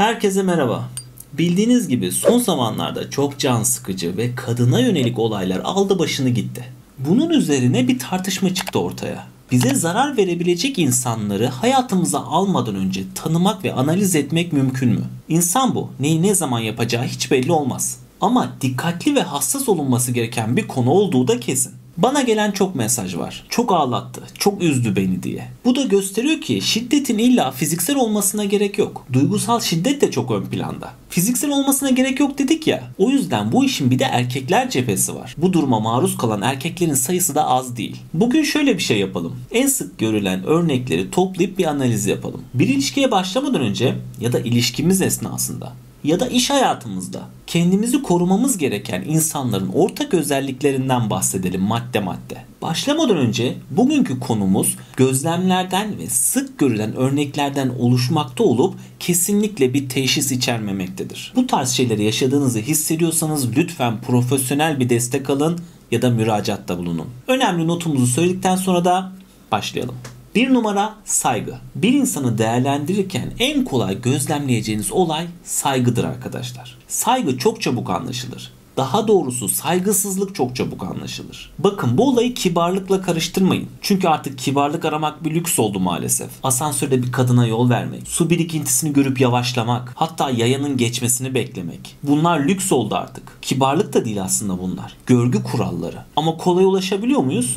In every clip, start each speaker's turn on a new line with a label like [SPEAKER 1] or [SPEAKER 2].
[SPEAKER 1] Herkese merhaba. Bildiğiniz gibi son zamanlarda çok can sıkıcı ve kadına yönelik olaylar aldı başını gitti. Bunun üzerine bir tartışma çıktı ortaya. Bize zarar verebilecek insanları hayatımıza almadan önce tanımak ve analiz etmek mümkün mü? İnsan bu. Neyi ne zaman yapacağı hiç belli olmaz. Ama dikkatli ve hassas olunması gereken bir konu olduğu da kesin. Bana gelen çok mesaj var. Çok ağlattı, çok üzdü beni diye. Bu da gösteriyor ki şiddetin illa fiziksel olmasına gerek yok. Duygusal şiddet de çok ön planda. Fiziksel olmasına gerek yok dedik ya. O yüzden bu işin bir de erkekler cephesi var. Bu duruma maruz kalan erkeklerin sayısı da az değil. Bugün şöyle bir şey yapalım. En sık görülen örnekleri toplayıp bir analiz yapalım. Bir ilişkiye başlamadan önce ya da ilişkimiz esnasında ya da iş hayatımızda kendimizi korumamız gereken insanların ortak özelliklerinden bahsedelim madde madde. Başlamadan önce bugünkü konumuz gözlemlerden ve sık görülen örneklerden oluşmakta olup kesinlikle bir teşhis içermemektedir. Bu tarz şeyleri yaşadığınızı hissediyorsanız lütfen profesyonel bir destek alın ya da müracaatta bulunun. Önemli notumuzu söyledikten sonra da başlayalım. Bir numara saygı. Bir insanı değerlendirirken en kolay gözlemleyeceğiniz olay saygıdır arkadaşlar. Saygı çok çabuk anlaşılır. Daha doğrusu saygısızlık çok çabuk anlaşılır. Bakın bu olayı kibarlıkla karıştırmayın. Çünkü artık kibarlık aramak bir lüks oldu maalesef. Asansörde bir kadına yol vermek, su birikintisini görüp yavaşlamak, hatta yayanın geçmesini beklemek. Bunlar lüks oldu artık. Kibarlık da değil aslında bunlar. Görgü kuralları. Ama kolay ulaşabiliyor muyuz?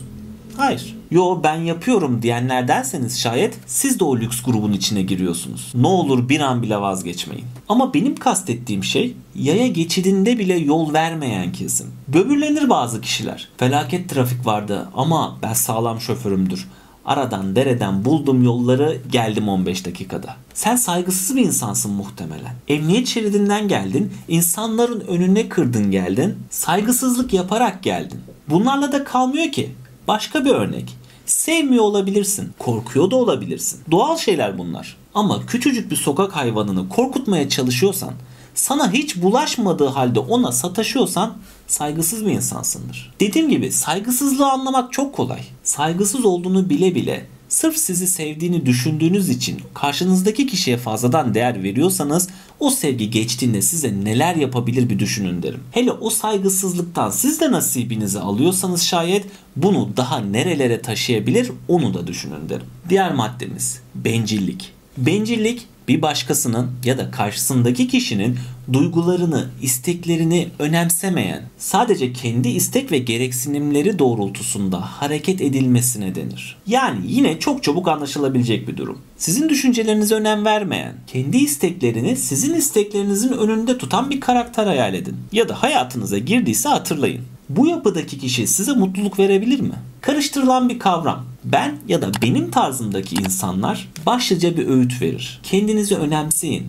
[SPEAKER 1] Hayır. Yo ben yapıyorum diyenlerdenseniz şayet siz de o lüks grubun içine giriyorsunuz. Ne olur bir an bile vazgeçmeyin. Ama benim kastettiğim şey yaya geçidinde bile yol vermeyen kesim. Böbürlenir bazı kişiler. Felaket trafik vardı ama ben sağlam şoförümdür. Aradan dereden buldum yolları geldim 15 dakikada. Sen saygısız bir insansın muhtemelen. Emniyet şeridinden geldin, insanların önüne kırdın geldin, saygısızlık yaparak geldin. Bunlarla da kalmıyor ki. Başka bir örnek. Sevmiyor olabilirsin, korkuyor da olabilirsin. Doğal şeyler bunlar. Ama küçücük bir sokak hayvanını korkutmaya çalışıyorsan, sana hiç bulaşmadığı halde ona sataşıyorsan saygısız bir insansındır. Dediğim gibi saygısızlığı anlamak çok kolay. Saygısız olduğunu bile bile sırf sizi sevdiğini düşündüğünüz için karşınızdaki kişiye fazladan değer veriyorsanız o sevgi geçtiğinde size neler yapabilir bir düşünün derim. Hele o saygısızlıktan siz de nasibinizi alıyorsanız şayet bunu daha nerelere taşıyabilir onu da düşünün derim. Diğer maddemiz bencillik. Bencillik bir başkasının ya da karşısındaki kişinin duygularını, isteklerini önemsemeyen, sadece kendi istek ve gereksinimleri doğrultusunda hareket edilmesine denir. Yani yine çok çabuk anlaşılabilecek bir durum. Sizin düşüncelerinize önem vermeyen, kendi isteklerini sizin isteklerinizin önünde tutan bir karakter hayal edin. Ya da hayatınıza girdiyse hatırlayın. Bu yapıdaki kişi size mutluluk verebilir mi? Karıştırılan bir kavram. Ben ya da benim tarzımdaki insanlar başlıca bir öğüt verir. Kendinizi önemseyin.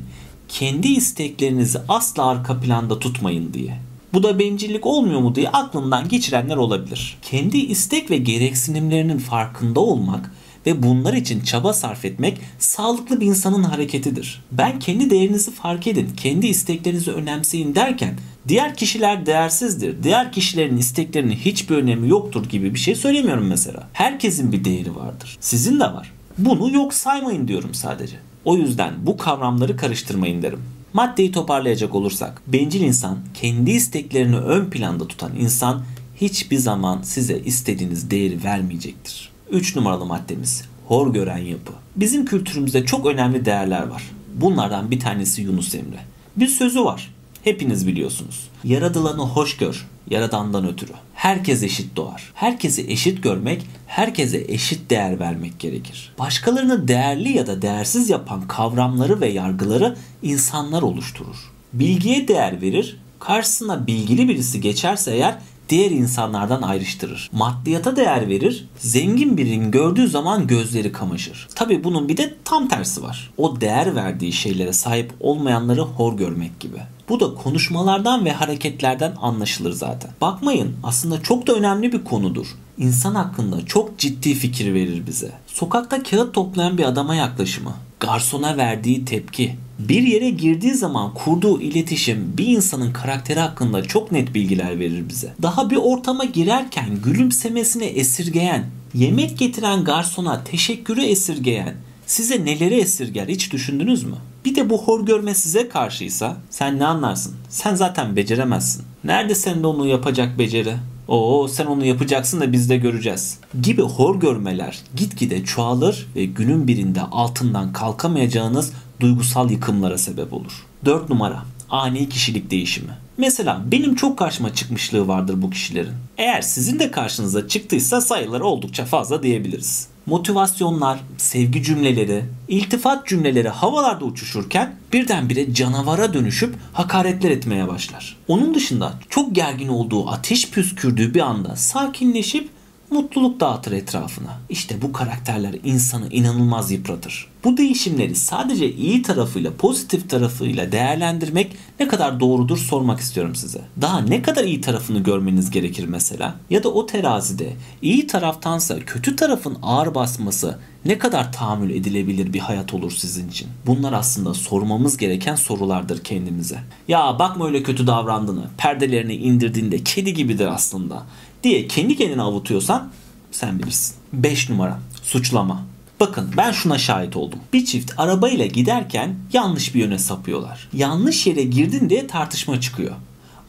[SPEAKER 1] Kendi isteklerinizi asla arka planda tutmayın diye. Bu da bencillik olmuyor mu diye aklından geçirenler olabilir. Kendi istek ve gereksinimlerinin farkında olmak ve bunlar için çaba sarf etmek sağlıklı bir insanın hareketidir. Ben kendi değerinizi fark edin, kendi isteklerinizi önemseyin derken diğer kişiler değersizdir, diğer kişilerin isteklerinin hiçbir önemi yoktur gibi bir şey söylemiyorum mesela. Herkesin bir değeri vardır. Sizin de var. Bunu yok saymayın diyorum sadece. O yüzden bu kavramları karıştırmayın derim. Maddeyi toparlayacak olursak, bencil insan, kendi isteklerini ön planda tutan insan hiçbir zaman size istediğiniz değeri vermeyecektir. 3 numaralı maddemiz hor gören yapı. Bizim kültürümüzde çok önemli değerler var. Bunlardan bir tanesi Yunus Emre. Bir sözü var. Hepiniz biliyorsunuz. Yaradılanı hoş gör, yaradandan ötürü. Herkes eşit doğar. Herkesi eşit görmek, herkese eşit değer vermek gerekir. Başkalarını değerli ya da değersiz yapan kavramları ve yargıları insanlar oluşturur. Bilgiye değer verir, karşısına bilgili birisi geçerse eğer diğer insanlardan ayrıştırır. Maddiyata değer verir, zengin birinin gördüğü zaman gözleri kamaşır. Tabi bunun bir de tam tersi var. O değer verdiği şeylere sahip olmayanları hor görmek gibi. Bu da konuşmalardan ve hareketlerden anlaşılır zaten. Bakmayın aslında çok da önemli bir konudur. İnsan hakkında çok ciddi fikir verir bize. Sokakta kağıt toplayan bir adama yaklaşımı, garsona verdiği tepki, bir yere girdiği zaman kurduğu iletişim bir insanın karakteri hakkında çok net bilgiler verir bize. Daha bir ortama girerken gülümsemesini esirgeyen, yemek getiren garsona teşekkürü esirgeyen, size neleri esirger hiç düşündünüz mü? Bir de bu hor görme size karşıysa sen ne anlarsın? Sen zaten beceremezsin. Nerede sende onu yapacak beceri? Oo sen onu yapacaksın da biz de göreceğiz. Gibi hor görmeler gitgide çoğalır ve günün birinde altından kalkamayacağınız duygusal yıkımlara sebep olur. 4 numara ani kişilik değişimi. Mesela benim çok karşıma çıkmışlığı vardır bu kişilerin. Eğer sizin de karşınıza çıktıysa sayıları oldukça fazla diyebiliriz. Motivasyonlar, sevgi cümleleri, iltifat cümleleri havalarda uçuşurken birdenbire canavara dönüşüp hakaretler etmeye başlar. Onun dışında çok gergin olduğu, ateş püskürdüğü bir anda sakinleşip mutluluk dağıtır etrafına. İşte bu karakterler insanı inanılmaz yıpratır. Bu değişimleri sadece iyi tarafıyla, pozitif tarafıyla değerlendirmek ne kadar doğrudur sormak istiyorum size. Daha ne kadar iyi tarafını görmeniz gerekir mesela? Ya da o terazide iyi taraftansa kötü tarafın ağır basması ne kadar tahammül edilebilir bir hayat olur sizin için? Bunlar aslında sormamız gereken sorulardır kendimize. Ya bakma öyle kötü davrandığını, perdelerini indirdiğinde kedi gibidir aslında diye kendi kendine avutuyorsan sen bilirsin. 5 numara suçlama. Bakın ben şuna şahit oldum. Bir çift arabayla giderken yanlış bir yöne sapıyorlar. Yanlış yere girdin diye tartışma çıkıyor.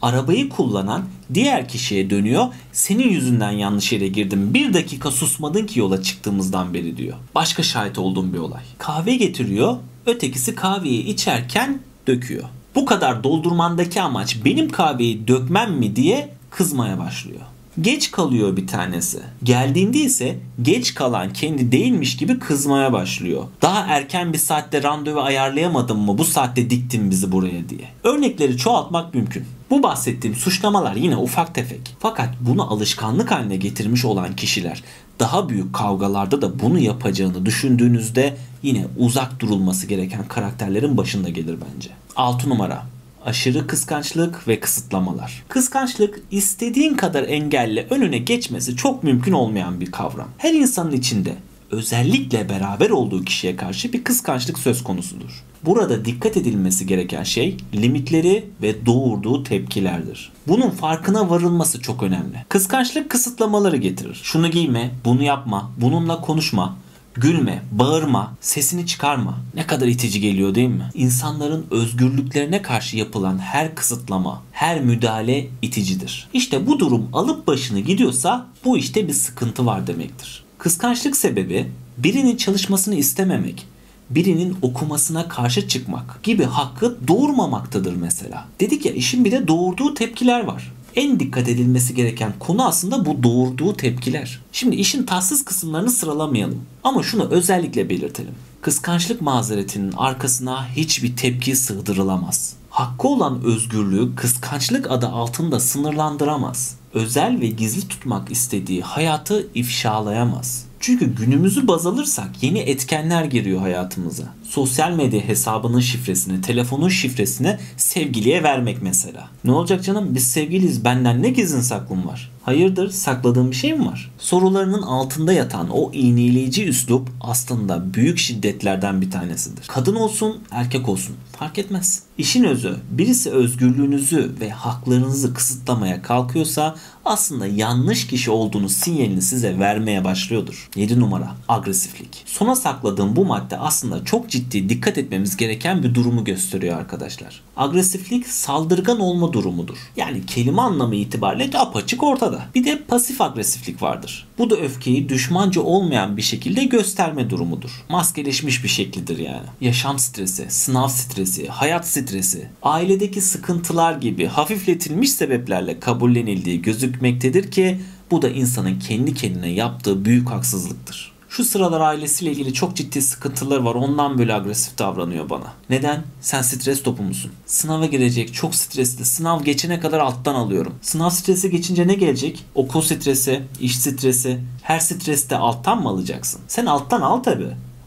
[SPEAKER 1] Arabayı kullanan diğer kişiye dönüyor. Senin yüzünden yanlış yere girdim. Bir dakika susmadın ki yola çıktığımızdan beri diyor. Başka şahit olduğum bir olay. Kahve getiriyor. Ötekisi kahveyi içerken döküyor. Bu kadar doldurmandaki amaç benim kahveyi dökmem mi diye kızmaya başlıyor. Geç kalıyor bir tanesi. Geldiğinde ise geç kalan kendi değilmiş gibi kızmaya başlıyor. Daha erken bir saatte randevu ayarlayamadım mı bu saatte diktin bizi buraya diye. Örnekleri çoğaltmak mümkün. Bu bahsettiğim suçlamalar yine ufak tefek. Fakat bunu alışkanlık haline getirmiş olan kişiler daha büyük kavgalarda da bunu yapacağını düşündüğünüzde yine uzak durulması gereken karakterlerin başında gelir bence. 6 numara aşırı kıskançlık ve kısıtlamalar. Kıskançlık istediğin kadar engelle önüne geçmesi çok mümkün olmayan bir kavram. Her insanın içinde özellikle beraber olduğu kişiye karşı bir kıskançlık söz konusudur. Burada dikkat edilmesi gereken şey limitleri ve doğurduğu tepkilerdir. Bunun farkına varılması çok önemli. Kıskançlık kısıtlamaları getirir. Şunu giyme, bunu yapma, bununla konuşma, Gülme, bağırma, sesini çıkarma. Ne kadar itici geliyor değil mi? İnsanların özgürlüklerine karşı yapılan her kısıtlama, her müdahale iticidir. İşte bu durum alıp başını gidiyorsa bu işte bir sıkıntı var demektir. Kıskançlık sebebi birinin çalışmasını istememek, birinin okumasına karşı çıkmak gibi hakkı doğurmamaktadır mesela. Dedik ya işin bir de doğurduğu tepkiler var en dikkat edilmesi gereken konu aslında bu doğurduğu tepkiler. Şimdi işin tatsız kısımlarını sıralamayalım. Ama şunu özellikle belirtelim. Kıskançlık mazeretinin arkasına hiçbir tepki sığdırılamaz. Hakkı olan özgürlüğü kıskançlık adı altında sınırlandıramaz. Özel ve gizli tutmak istediği hayatı ifşalayamaz. Çünkü günümüzü baz alırsak yeni etkenler giriyor hayatımıza. Sosyal medya hesabının şifresini, telefonun şifresini sevgiliye vermek mesela. Ne olacak canım biz sevgiliyiz benden ne gizin saklım var? Hayırdır sakladığım bir şey mi var? Sorularının altında yatan o iğneleyici üslup aslında büyük şiddetlerden bir tanesidir. Kadın olsun erkek olsun fark etmez. İşin özü birisi özgürlüğünüzü ve haklarınızı kısıtlamaya kalkıyorsa aslında yanlış kişi olduğunu sinyalini size vermeye başlıyordur. 7 numara agresiflik. Sona sakladığım bu madde aslında çok ciddi dikkat etmemiz gereken bir durumu gösteriyor arkadaşlar. Agresiflik saldırgan olma durumudur. Yani kelime anlamı itibariyle apaçık ortada. Bir de pasif agresiflik vardır. Bu da öfkeyi düşmanca olmayan bir şekilde gösterme durumudur. Maskeleşmiş bir şeklidir yani. Yaşam stresi, sınav stresi, hayat stresi, ailedeki sıkıntılar gibi hafifletilmiş sebeplerle kabullenildiği gözükmektedir ki bu da insanın kendi kendine yaptığı büyük haksızlıktır. Şu sıralar ailesiyle ilgili çok ciddi sıkıntıları var. Ondan böyle agresif davranıyor bana. Neden? Sen stres topu musun? Sınava girecek. Çok stresli. Sınav geçene kadar alttan alıyorum. Sınav stresi geçince ne gelecek? Okul stresi, iş stresi. Her streste alttan mı alacaksın? Sen alttan al tabi.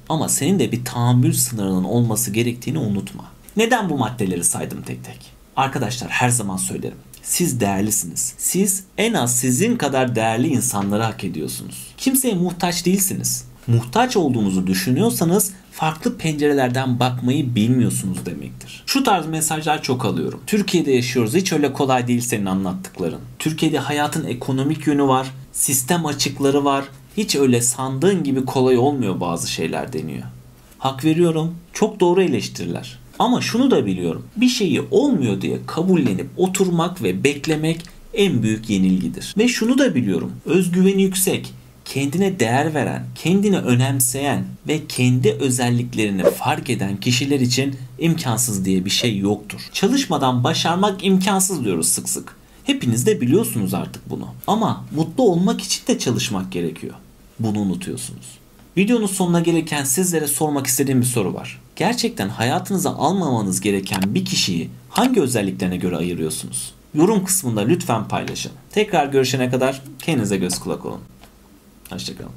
[SPEAKER 1] Ama senin de bir tahammül sınırının olması gerektiğini unutma. Neden bu maddeleri saydım tek tek? Arkadaşlar her zaman söylerim. Siz değerlisiniz. Siz en az sizin kadar değerli insanları hak ediyorsunuz. Kimseye muhtaç değilsiniz. Muhtaç olduğunuzu düşünüyorsanız farklı pencerelerden bakmayı bilmiyorsunuz demektir. Şu tarz mesajlar çok alıyorum. Türkiye'de yaşıyoruz hiç öyle kolay değil senin anlattıkların. Türkiye'de hayatın ekonomik yönü var, sistem açıkları var. Hiç öyle sandığın gibi kolay olmuyor bazı şeyler deniyor. Hak veriyorum. Çok doğru eleştiriler. Ama şunu da biliyorum. Bir şeyi olmuyor diye kabullenip oturmak ve beklemek en büyük yenilgidir. Ve şunu da biliyorum. Özgüveni yüksek, kendine değer veren, kendini önemseyen ve kendi özelliklerini fark eden kişiler için imkansız diye bir şey yoktur. Çalışmadan başarmak imkansız diyoruz sık sık. Hepiniz de biliyorsunuz artık bunu. Ama mutlu olmak için de çalışmak gerekiyor. Bunu unutuyorsunuz. Videonun sonuna gelirken sizlere sormak istediğim bir soru var. Gerçekten hayatınıza almamanız gereken bir kişiyi hangi özelliklerine göre ayırıyorsunuz? Yorum kısmında lütfen paylaşın. Tekrar görüşene kadar kendinize göz kulak olun. Hoşçakalın.